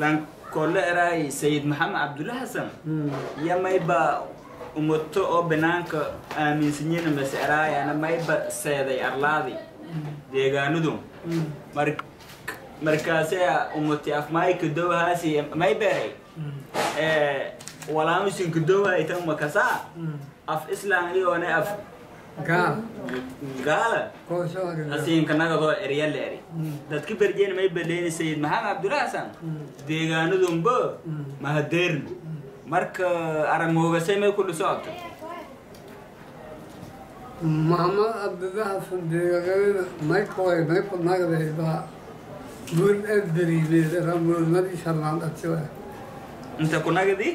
lan kole eraay sayid maxamed cabdulle xasan iyo mayba umato oo banaanka aaminsanyiina mase eraayana mayba seeday arlaadi? Deegaanadu mar markaasee umati afmaayka dowhaasi may beeray. Walaamusinka dowhaytan makasaa af islam iyoone af gaala asiinkanagaboo erya leeri hmm. dadka berjeen may baleyni sayid maxamed cabdulahsan hmm. hmm. uh, deegaanadunba mahadeerna marka aragmoogasay may kudhi socota maxamed cabdulahsan deegaanada maykoy may ku nagdayba buur elberimeedara murnadii sharlaan dhatiwa inta ku nagdi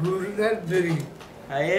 buur elberi haye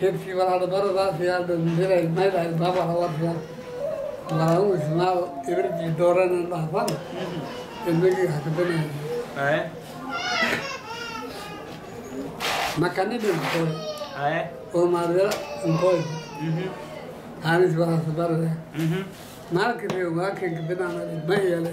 hibsi walaal baradaasiyaa dambila ilmayda ilmaabahawasa malaau ismaal ibirjii doorana dhahfan ilmigii hakabanaya makanidi nkoy oo maadila nkoy hanis waxaas barade maalkiriyo maakinka binaana ilma yeele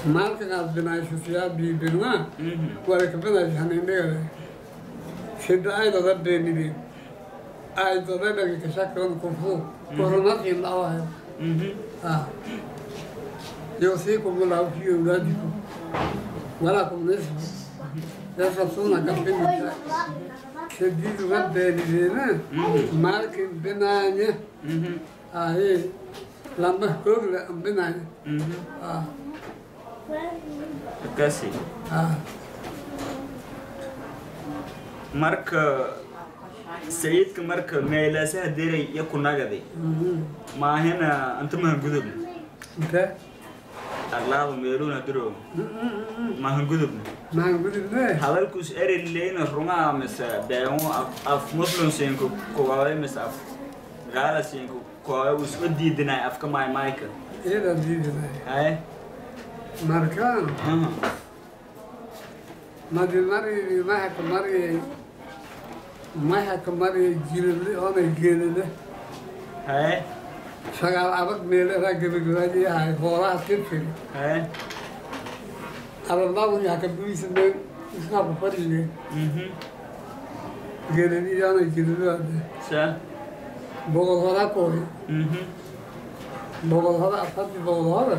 Okay maalkagaas binaashisiyaa biibinwa mhm wari kabinaashanindhigale sida aydoda beenidin aydodadhagi kashakon kufu kurunakin dhawayo mhm ah yusikum llahu fi awlaadikum walakum nisfu yasasuna kabinisa shadiid uga beenideena maalkin binaanye mhm ahi lama hoogle an ka sii marka uh, saliidka marka meelaasaha e deray iyo kunagadi maahina antamahan gudubna arlaaba meeluuna diro mahan gudubna hadalkuus erileyna rumaa mise beemo af muslimsiinku kuwaaway mise af gaalasiinku kuwaaway us o diidinay afka maay maayka marka madi mari mahak mari mahak mari girildi ona girildi. He. Sagaal adag meelaha gabagabadi ahay hoolaha tirtir he. Arabnaagu yaha kabdiisa meel isnaaku fadhiye gelidiyana gelidaade boqol horaa kooy boqol hora afadi boqol hora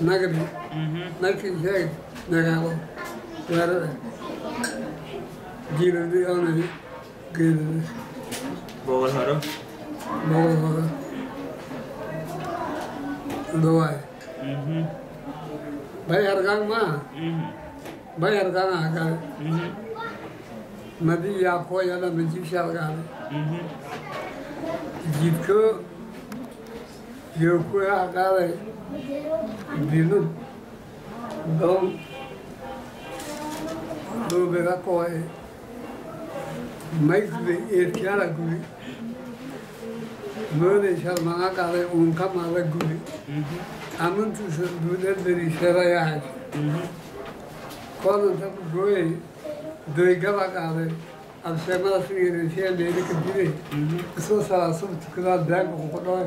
Qaaday haye nagdi mhm markii sheeg nagaalo weerara jiiladi oonay geelada boqol horo boqol hore dhawaay mhm bay argaan maaha mhm bay argaan ahagale mhm madi yaa kooyala iyo kuwa qaaday dilud down dhoobada kooe maydbe eerkiala gudi mooday sharmaqa qaaday uunka maala gudi amantuusa duudadari sharayahay koonanta bugooyey doygaba qaaday absheemada sigeereesiya meelika dile isoo salaasub tukadaa daaga qoqodhoe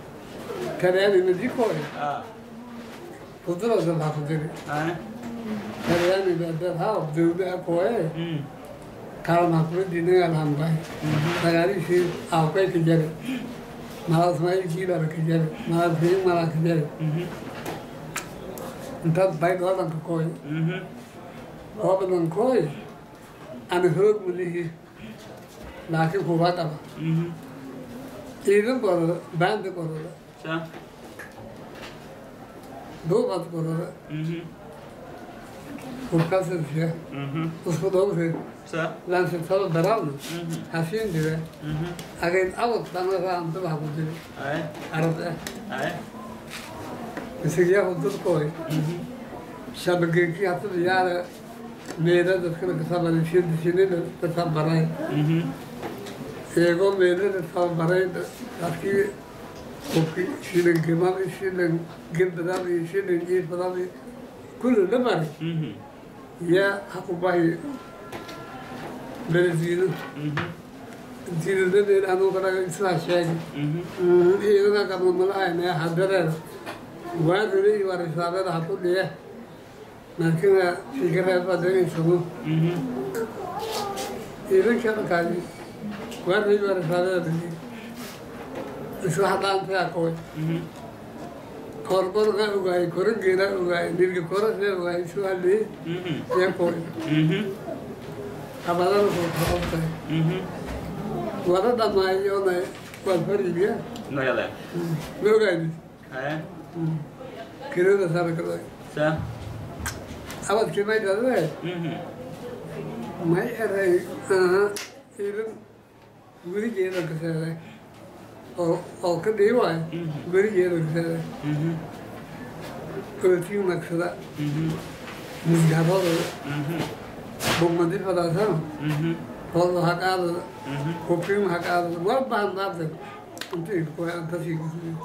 Kharel इन जी को है पुत्र से भाग दे है खरेल इन दे था अब दे दे को है काल मात्र दिन का नाम भाई तैयारी से आओ पे के जरे मारा समय की डर के जरे मारा भी मारा के जरे तब भाई दौड़ ना कोई अब ना कोई अनहरोग मुझे लाखे खोबा था इधर करो बैंड करो wabadan kooy ana hoog mulihi laakiin kuba qaba Mhm. ciidan qorada baanda qorada Sa. duuqad qorada Mhm. hubkasashe Mhm. isku dhowre Sa. laansitada darawna Mhm. hasiin dire Mhm. agayn awad dhanaraan dubaha ku jire Ay. arab eh Ay. isagiyahu dadkooy Mhm. shabageki hatada yaara meelada kala kasabaray shida shinida kasabaray Mhm. iyagoo meelada tababaray qofkii shilin maal shilin gel badan iyo shilin iid badan iyo kulli dhammaanay yaa haku baahi belediino diinadadeena anuu kanaga sidaa sheegay iyagaga gamamalahaynaya hadareeda waan rida iyo waan risaabada haku dhiya laakiin fikireed baa degaysago idankaa dhakaadi waan rida iyo waan risaabada dhigay iswaxdhaantaa aqoon koormada aan ogaayay korangeedaan ogaayay dhirga korasaan ogaayay isu haleye yaan korin qabadana koorkoon tahay wada dhammaayona waan fariibiya ma ogaanid kirada saara kadhay abadkii may dhadee may eray ilin gudigeeda kaseeday ao, ao KDY, gurigeeda tii nagsada musgaabadooda bogmadifadaasana hooda haq aadada hubkiima haq aadada warbahan maanta intaintasii gudbiyo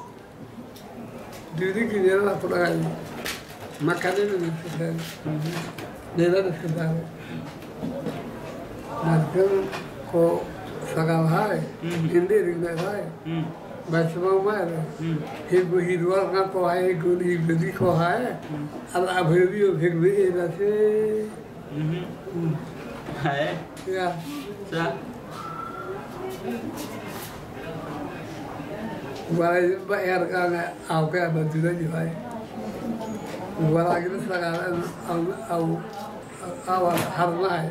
duudinkii neeladaha ku dhagaayo makanina iska saaray neelada iska saaray markan oo सगा भाई हिंदी हृदय भाई वैष्णव मैं फिर वो हिरुआ का को है गोली वृद्धि को है और अभेदी और फिर भी ये रहते वाला जब यार का ना आओ क्या बंदी ना जी भाई वाला किन्तु सगा ना आओ आओ आवाज़ हर ना है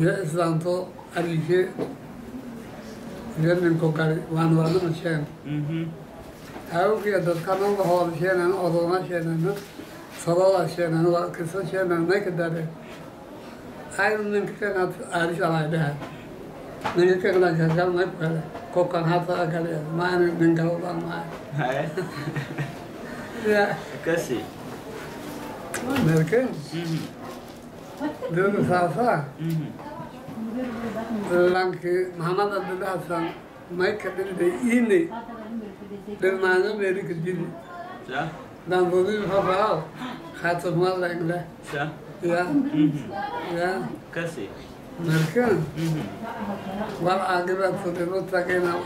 వేసుదాంతో అలిగి నేను కొగ్గాడి వాన వాళ్ళని వచ్చాను ఆవిడకి దత్కానంలో హోదా చేయను ఓదన చేయను సభలో చేయను వాళ్ళకి చేయను ఇద్దరు ఆయన నింకే నాకు ఆడిసి అలాగే నింకే నా Jagan అయిపోయాలి kokkan hata kali ma ni dengan orang ma ya kasih mereka Muhammad Abdullah Hassan, mai kadin da ini, dan mana meri kediri, Sa. dan bumi fafau, khatam wala ingla, Sa. ya, Mhm. ya, Mhm. wal akibat sediru takena,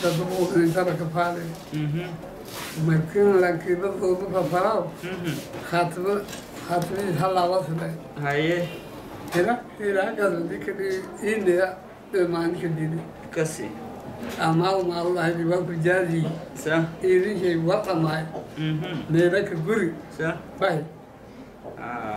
tatubu intara kepala, Mhm. Merken langki xaafidihii halaa la fidhay haye. Ila ila haggaas dinkadhi iinaya maalinka dini. Kasi. Amaal maallahaydii waa ku jaadii idinkay waa dhamaay meelaka mhm. guri. Bahi ah.